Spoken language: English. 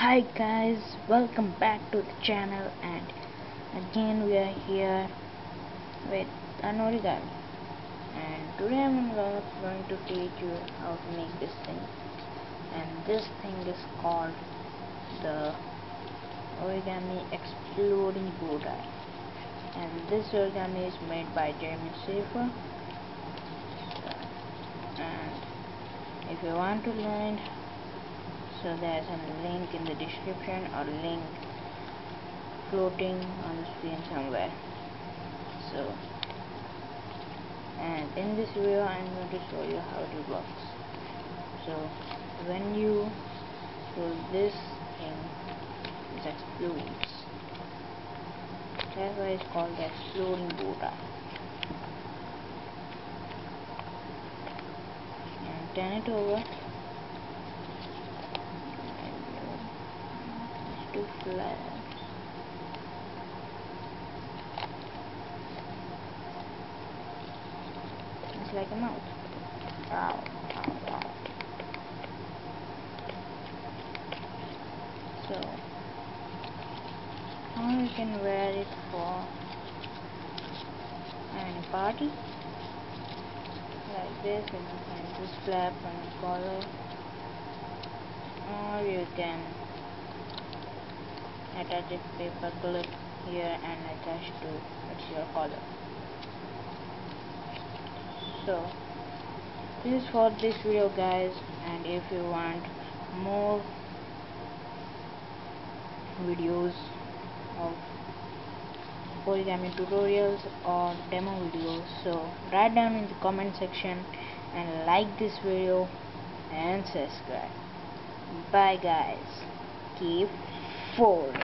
hi guys welcome back to the channel and again we are here with an origami and today I'm going to teach you how to make this thing. And this thing is called the origami exploding tie and this origami is made by Jeremy Shafer and if you want to learn so there's a link in the description or link floating on the screen somewhere. So and in this video I'm going to show you how it works so when you pull this thing it explodes. That's why it's called the exploding tie and turn it over It's like a mouse. Ow. So, now you can wear it for any party. Like this, and you can just flap the collar. Or you can attach a paper clip here and attach to it's your collar so this is for this video guys and if you want more videos of origami tutorials or demo videos so write down in the comment section and like this video and subscribe. Bye guys. Keep forward